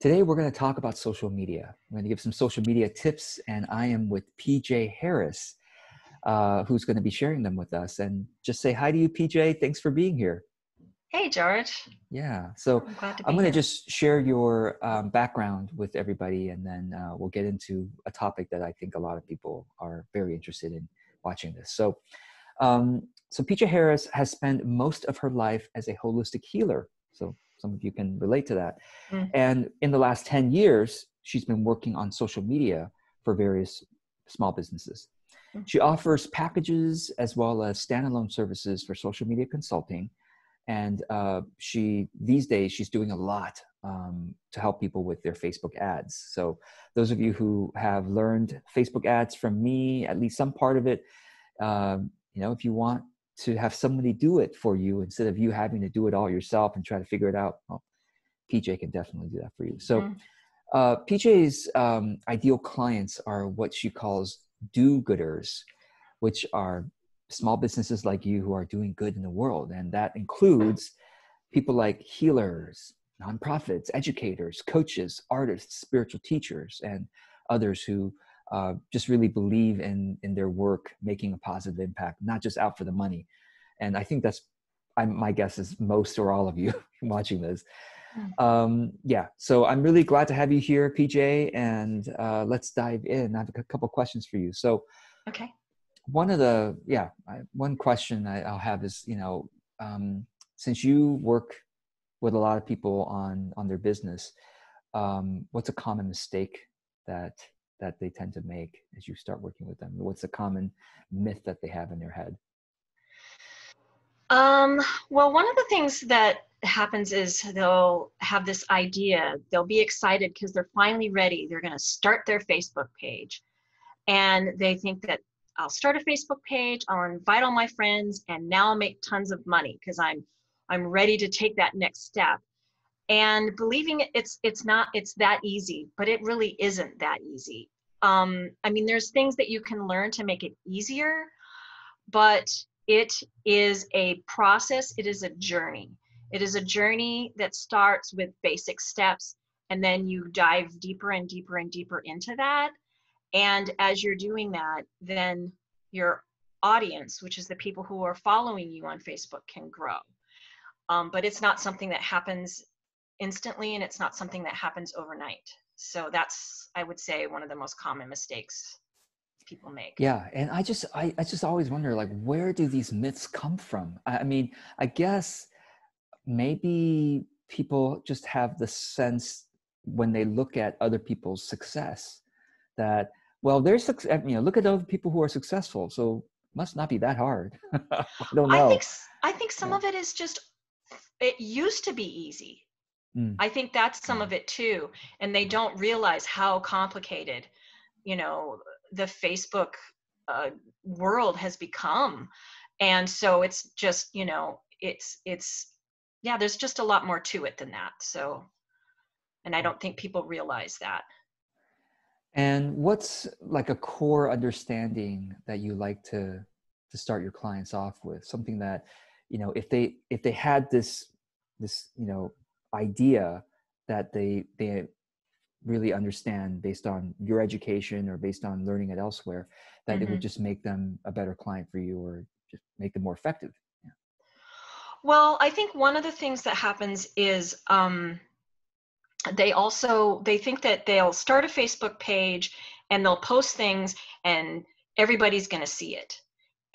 Today, we're going to talk about social media. I'm going to give some social media tips, and I am with PJ Harris, uh, who's going to be sharing them with us. And just say hi to you, PJ. Thanks for being here. Hey, George. Yeah. So I'm, I'm going to just share your um, background with everybody, and then uh, we'll get into a topic that I think a lot of people are very interested in watching this. So, um, so PJ Harris has spent most of her life as a holistic healer. So some of you can relate to that. Mm. And in the last 10 years, she's been working on social media for various small businesses. Mm. She offers packages as well as standalone services for social media consulting. And uh, she these days she's doing a lot um, to help people with their Facebook ads. So those of you who have learned Facebook ads from me, at least some part of it, um, you know, if you want to have somebody do it for you instead of you having to do it all yourself and try to figure it out, well, PJ can definitely do that for you. So, mm-hmm. uh, PJ's um, ideal clients are what she calls do-gooders, which are small businesses like you who are doing good in the world, and that includes people like healers, nonprofits, educators, coaches, artists, spiritual teachers, and others who uh, just really believe in in their work making a positive impact, not just out for the money. And I think that's I'm, my guess is most or all of you watching this. Hmm. Um, yeah, so I'm really glad to have you here, PJ, and uh, let's dive in. I have a couple questions for you. So, okay, one of the yeah, I, one question I, will have is you know um, since you work with a lot of people on on their business, um, what's a common mistake that that they tend to make as you start working with them? What's a common myth that they have in their head? Um, well, one of the things that happens is they'll have this idea, they'll be excited because they're finally ready. They're going to start their Facebook page. And they think that I'll start a Facebook page, I'll invite all my friends, and now I'll make tons of money because I'm I'm ready to take that next step and believing it's it's not it's that easy but it really isn't that easy. Um, i mean there's things that you can learn to make it easier but it is a process. It is a journey. It is a journey that starts with basic steps and then you dive deeper and deeper and deeper into that. And as you're doing that then your audience which is the people who are following you on facebook can grow. Um, but it's not something that happens instantly and it's not something that happens overnight. So that's, I would say, one of the most common mistakes people make. Yeah. And I just, I, I just always wonder, like, where do these myths come from? I, I mean, I guess maybe people just have the sense when they look at other people's success that, well, they're success, you know, look at other people who are successful. So must not be that hard. I don't know. I think, I think some yeah. of it is just, it used to be easy Mm. I think that's some of it too. And they don't realize how complicated, you know, the Facebook uh, world has become. And so it's just, you know, it's, it's, yeah, there's just a lot more to it than that. So, and I don't think people realize that. And what's like a core understanding that you like to to start your clients off with? Something that, you know, if they if they had this this, you know, idea that they they really understand based on your education or based on learning it elsewhere that mm-hmm. it would mm-hmm. just make them a better client for you or just make them more effective yeah. well i think one of the things that happens is um, they also they think that they'll start a facebook page and they'll post things and everybody's going to see it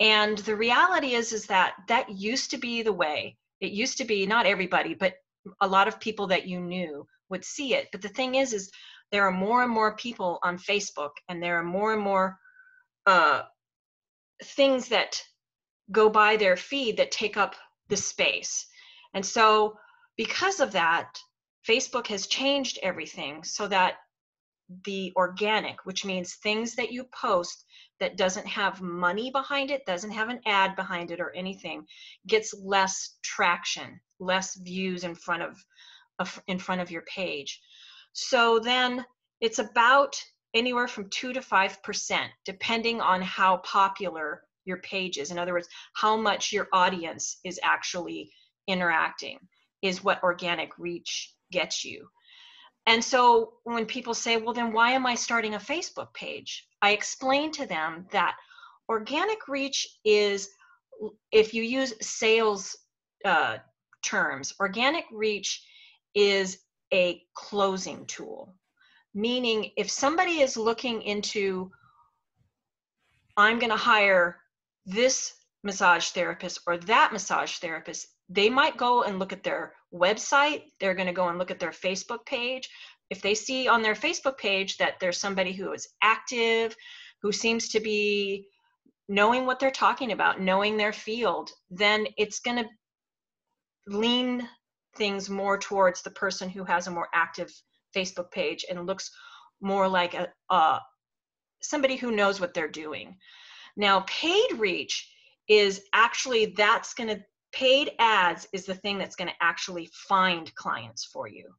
and the reality is is that that used to be the way it used to be not everybody but a lot of people that you knew would see it. But the thing is is there are more and more people on facebook and there are more and more uh, things that go by their feed that take up the space. And so because of that facebook has changed everything so that the organic which means things that you post that doesn't have money behind it doesn't have an ad behind it or anything gets less traction less views in front of, uh, of in front of your page. So then it's about anywhere from 2 to 5% depending on how popular your page is. In other words, how much your audience is actually interacting is what organic reach gets you. and so when people say, well, then why am I starting a Facebook page? I explain to them that organic reach is, if you use sales uh, terms, organic reach is a closing tool. Meaning, if somebody is looking into, I'm going to hire this massage therapist or that massage therapist, they might go and look at their website. They're going to go and look at their Facebook page. If they see on their Facebook page that there's somebody who is active, who seems to be knowing what they're talking about, knowing their field, then it's going to lean things more towards the person who has a more active Facebook page and looks more like a, uh, somebody who knows what they're doing. Now, paid reach is actually that's going to paid ads is the thing that's going to actually find clients for you.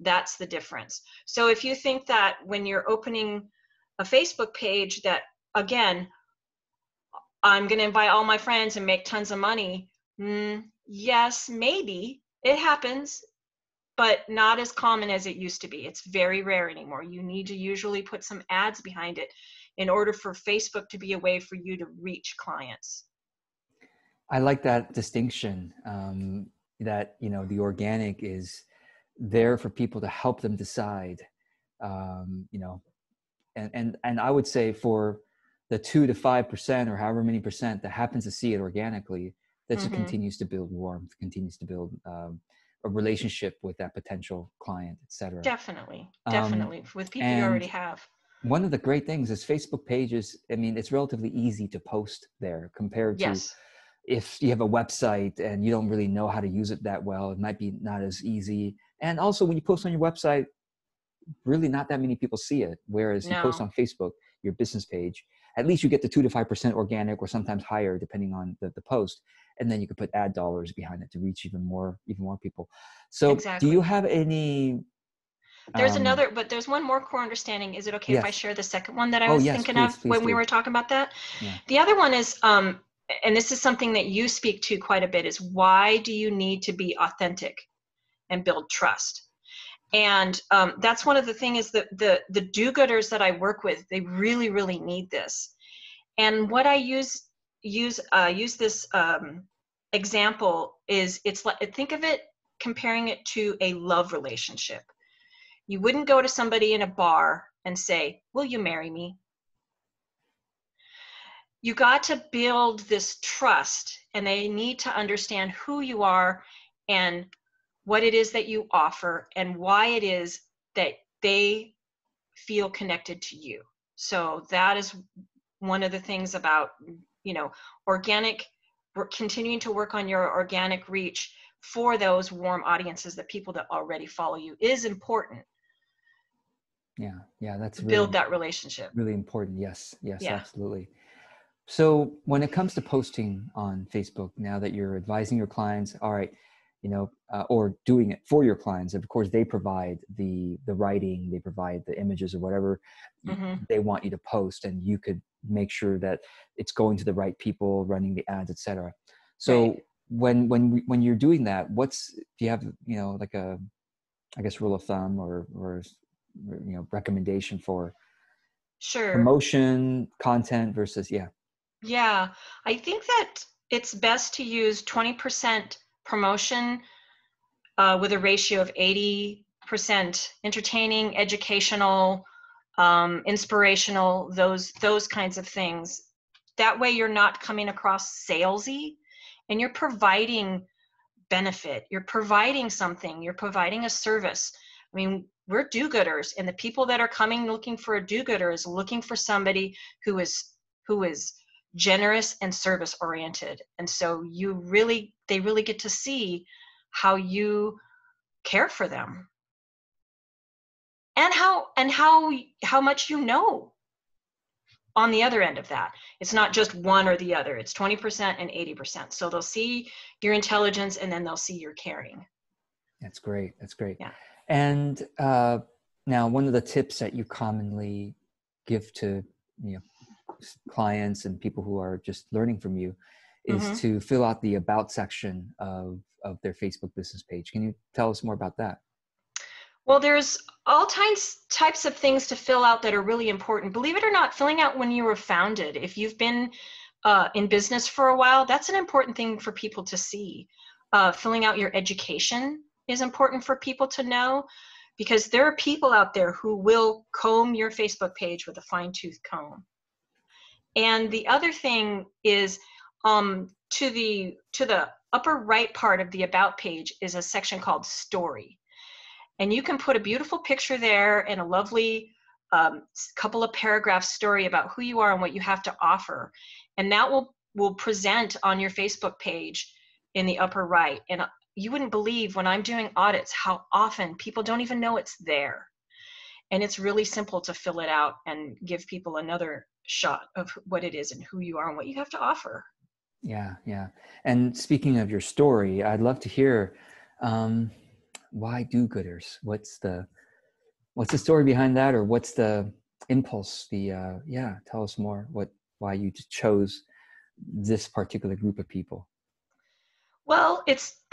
That's the difference. So if you think that when you're opening a Facebook page that again, I'm going to invite all my friends and make tons of money. Mm, yes, maybe it happens, but not as common as it used to be. It's very rare anymore. You need to usually put some ads behind it in order for Facebook to be a way for you to reach clients. I like that distinction. Um, that you know the organic is there for people to help them decide. Um, you know, and and and I would say for the two to five percent or however many percent that happens to see it organically, that mm-hmm. continues to build warmth, continues to build um, a relationship with that potential client, etc. Definitely, definitely um, with people you already have. One of the great things is Facebook pages. I mean, it's relatively easy to post there compared yes. to if you have a website and you don't really know how to use it that well. It might be not as easy. And also, when you post on your website, really not that many people see it. Whereas no. you post on Facebook, your business page, at least you get the two to five percent organic, or sometimes higher, depending on the, the post and then you can put ad dollars behind it to reach even more even more people so exactly. do you have any there's um, another but there's one more core understanding is it okay yes. if i share the second one that i oh, was yes, thinking please, of please when do. we were talking about that yeah. the other one is um and this is something that you speak to quite a bit is why do you need to be authentic and build trust and um, that's one of the things is that the the do-gooders that i work with they really really need this and what i use use uh, use this um, example is it's like think of it comparing it to a love relationship. You wouldn't go to somebody in a bar and say, "Will you marry me?" You got to build this trust, and they need to understand who you are and what it is that you offer and why it is that they feel connected to you. So that is one of the things about you know organic we're continuing to work on your organic reach for those warm audiences the people that already follow you is important yeah yeah that's really, build that relationship really important yes yes yeah. absolutely so when it comes to posting on facebook now that you're advising your clients all right you know uh, or doing it for your clients of course they provide the the writing they provide the images or whatever mm-hmm. they want you to post and you could make sure that it's going to the right people running the ads etc so right. when when when you're doing that what's do you have you know like a i guess rule of thumb or or you know recommendation for sure promotion content versus yeah yeah i think that it's best to use 20% promotion uh, with a ratio of 80% entertaining educational um, inspirational, those those kinds of things. That way, you're not coming across salesy, and you're providing benefit. You're providing something. You're providing a service. I mean, we're do-gooders, and the people that are coming looking for a do-gooder is looking for somebody who is who is generous and service oriented. And so you really, they really get to see how you care for them. And how and how how much you know on the other end of that. It's not just one or the other. It's 20% and 80% so they'll see your intelligence and then they'll see your caring. That's great. That's great. Yeah. And uh, now one of the tips that you commonly give to you know clients and people who are just learning from you is mm-hmm. to fill out the about section of of their facebook business page can you tell us more about that Well, there's all types types of things to fill out that are really important. Believe it or not, filling out when you were founded. If you've been uh, in business for a while, that's an important thing for people to see. Uh, filling out your education is important for people to know because there are people out there who will comb your Facebook page with a fine tooth comb. And the other thing is um, to the to the upper right part of the about page is a section called story. And you can put a beautiful picture there and a lovely um, couple of paragraph story about who you are and what you have to offer. And that will will present on your facebook page in the upper right. And uh, you wouldn't believe when i'm doing audits how often people don't even know it's there. And it's really simple to fill it out and give people another shot of what it is and who you are and what you have to offer. Yeah yeah. And speaking of your story i'd love to hear um, why do-gooders? What's the what's the story behind that or what's the impulse the uh yeah tell us more what why you chose this particular group of people. Well it's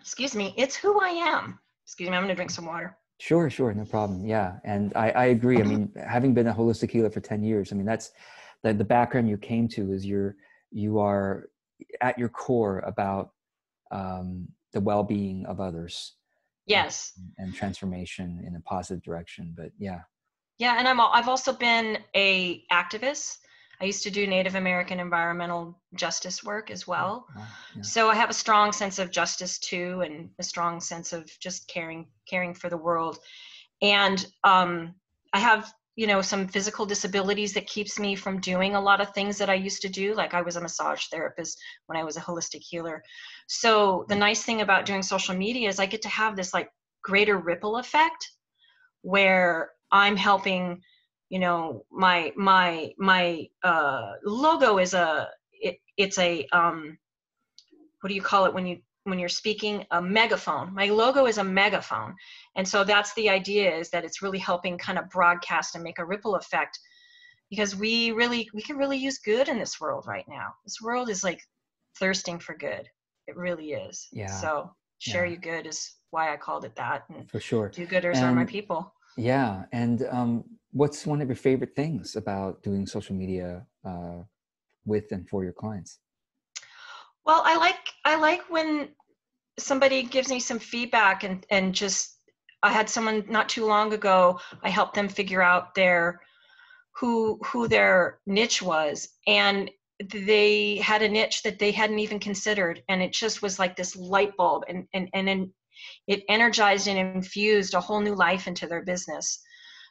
excuse me it's who i am. Excuse me i'm gonna drink some water sure sure no problem yeah and i i agree i mean having been a holistic healer for 10 years i mean that's the, the background you came to is you're you are at your core about um, the well-being of others yes. and transformation in a positive direction but yeah. Yeah and i'm i've also been a activist i used to do native american environmental justice work as well. Yeah. so i have a strong sense of justice too and a strong sense of just caring caring for the world. And um, i have you know some physical disabilities that keeps me from doing a lot of things that i used to do. Like i was a massage therapist when i was a holistic healer. So the nice thing about doing social media is i get to have this like greater ripple effect where i'm helping you know my my my uh logo is a it, it's a um what do you call it when you when you're speaking? A megaphone. My logo is a megaphone. And so that's the idea is that it's really helping kind of broadcast and make a ripple effect because we really we can really use good in this world right now. This world is like thirsting for good. It really is. Yeah. So share yeah. you good is why i called it that and for sure. do-gooders and, are my people. Yeah. And um, what's one of your favorite things about doing social media uh, with and for your clients well, I like I like when somebody gives me some feedback and and just I had someone not too long ago. I helped them figure out their who who their niche was and they had a niche that they hadn't even considered and it just was like this light bulb and and and then it energized and infused a whole new life into their business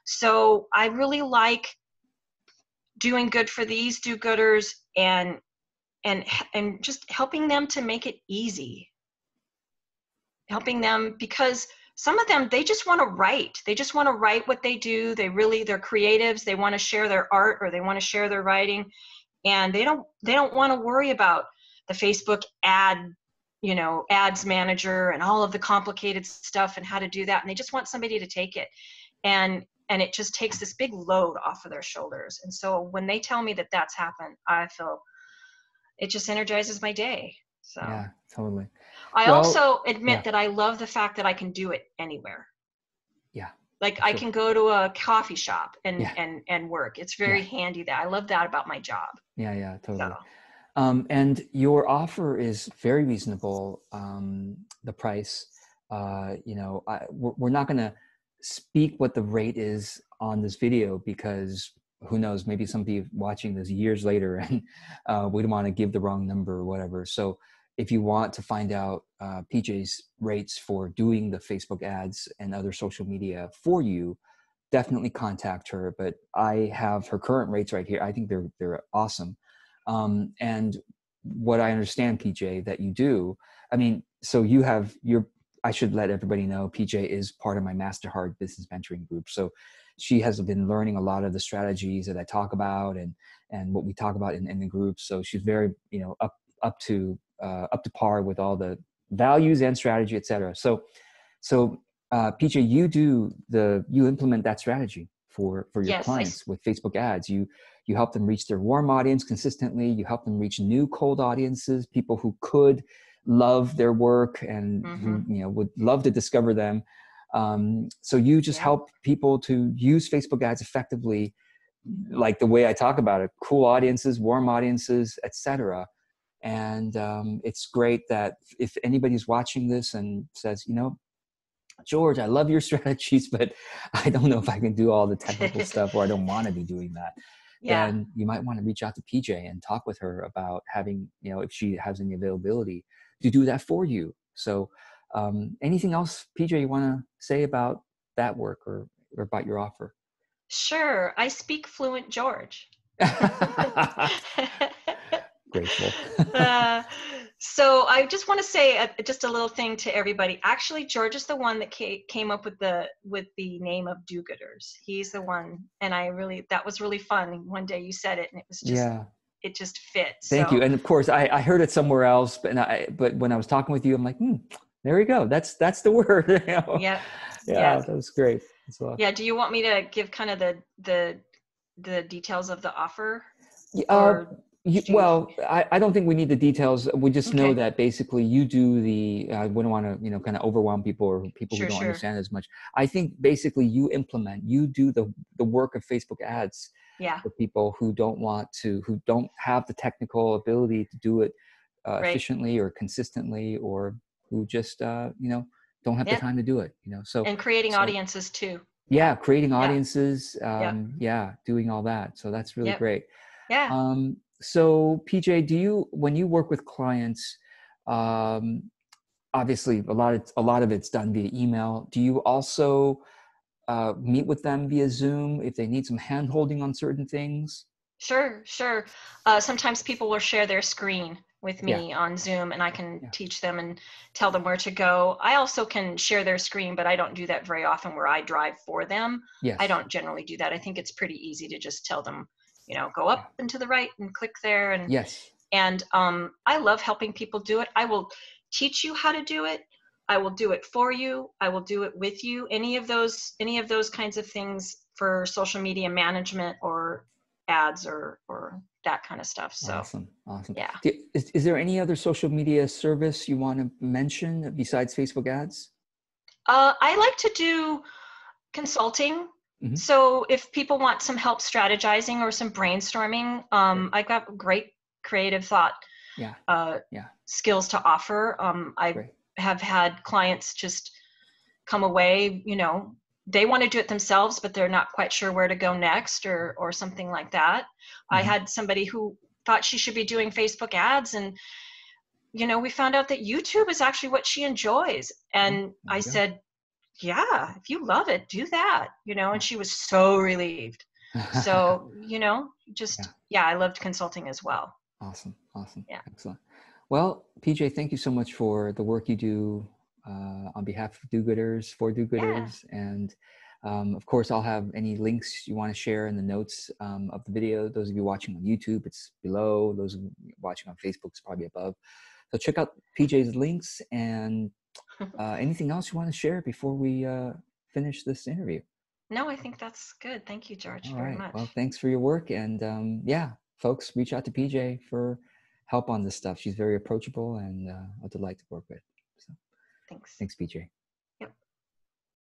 so i really like doing good for these do-gooders and and and just helping them to make it easy. Helping them because some of them they just want to write. They just want to write what they do. They really they're creatives. They want to share their art or they want to share their writing. And they don't they don't want to worry about the facebook ad you know ads manager and all of the complicated stuff and how to do that. And they just want somebody to take it. And and it just takes this big load off of their shoulders and so when they tell me that that's happened i feel it just energizes my day. So yeah, totally. I well, also admit yeah. that I love the fact that I can do it anywhere. Yeah. Like sure. I can go to a coffee shop and yeah. and and work. It's very yeah. handy that I love that about my job. Yeah, yeah, totally. So. Um, and your offer is very reasonable. Um, the price, uh, you know, I, we're, we're not going to speak what the rate is on this video because who knows maybe somebody watching this years later and uh, we don't want to give the wrong number or whatever. So if you want to find out uh, pj's rates for doing the facebook ads and other social media for you definitely contact her. But i have her current rates right here. I think they're they're awesome. Um, and what i understand pj that you do i mean so you have your i should let everybody know pj is part of my MasterHeart business mentoring group so she has been learning a lot of the strategies that I talk about and and what we talk about in, in the group. So she's very you know up up to uh, up to par with all the values and strategy, etc. So so uh, PJ, you do the you implement that strategy for for your yes, clients I... with Facebook ads. You you help them reach their warm audience consistently. You help them reach new cold audiences, people who could love their work and mm-hmm. who you know would love to discover them Um, so you just Yeah. help people to use Facebook ads effectively, like the way I talk about it: cool audiences, warm audiences, etc. And um, it's great that if anybody's watching this and says, you know, George, I love your strategies, but I don't know if I can do all the technical stuff, or I don't want to be doing that Yeah. then you might want to reach out to PJ and talk with her about having, you know, if she has any availability to do that for you. So, um, anything else, PJ, you want to say about that work or, or about your offer? Sure. I speak fluent George. Grateful. uh, so I just want to say a, just a little thing to everybody. Actually, George is the one that came up with the with the name of do-gooders. He's the one, and I really that was really fun. One day you said it, and it was just yeah. It just fit. Thank so, you. And of course, I, I heard it somewhere else, but I, but when I was talking with you, I'm like, hmm, there we go. That's that's the word. you know? Yeah. yeah, that was great. So, Yeah. Do you want me to give kind of the the the details of the offer? uh, You, well, I, I don't think we need the details. We just know that basically you do the. I wouldn't want to, you know, kind of overwhelm people or people Sure, who don't sure. understand as much. I think basically you implement, you do the the work of Facebook ads yeah. for people who don't want to, who don't have the technical ability to do it uh, Right. efficiently or consistently, or who just, uh, you know, don't have Yeah. the time to do it. You know, so And creating so- audiences too. yeah, creating Yeah. audiences, um, yeah, doing all that. So that's really Yep. great. Yeah. Um, so PJ, do you when you work with clients, um, obviously a lot of a lot of it's done via email. Do you also uh, meet with them via Zoom if they need some hand holding on certain things? Sure, sure. Uh, sometimes people will share their screen with Yeah. me on Zoom and I can Yeah. teach them and tell them where to go. I also can share their screen, but I don't do that very often where I drive for them. Yes. I don't generally do that. I think it's pretty easy to just tell them, you know, go up and to the right and click there. And, Yes. and um, I love helping people do it. I will teach you how to do it. I will do it for you. I will do it with you. Any of those, any of those kinds of things for social media management or ads or, or that kind of stuff. So Awesome. Awesome. yeah. Is, is there any other social media service you want to mention besides Facebook ads? Uh, I like to do consulting. Mhm. So if people want some help strategizing or some brainstorming, um, I've got great creative thought Yeah. uh, Yeah. skills to offer. Um, I Great. Have had clients just come away, you know, they want to do it themselves, but they're not quite sure where to go next or or something like that. I Mhm. had somebody who thought she should be doing Facebook ads and you know, we found out that YouTube is actually what she enjoys. And there I said, yeah, if you love it, do that, you know, and she was so relieved. So, you know, just, Yeah. yeah, I loved consulting as well. Awesome. Awesome. Yeah. Excellent. Well, PJ, thank you so much for the work you do uh, on behalf of do gooders for do gooders. And um, of course, I'll have any links you want to share in the notes um, of the video. Those of you watching on YouTube, it's below. Those of you watching on Facebook, it's probably above. So check out PJ's links and uh, anything else you want to share before we uh, finish this interview. No, I think that's good. Thank you, George, All very right. much. Well, thanks for your work. And um, yeah, folks, reach out to PJ for help on this stuff. She's very approachable and uh, a delight to work with. So Thanks. thanks, PJ.